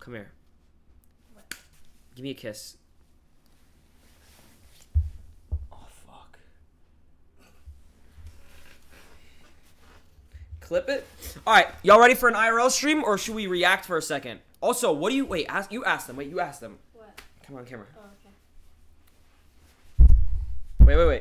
Come here. What? Give me a kiss. Oh fuck. Clip it. All right, y'all ready for an IRL stream, or should we react for a second? Also, what do you wait? Ask you ask them. Wait, you ask them. What? Come on, camera. Oh, okay. Wait, wait, wait.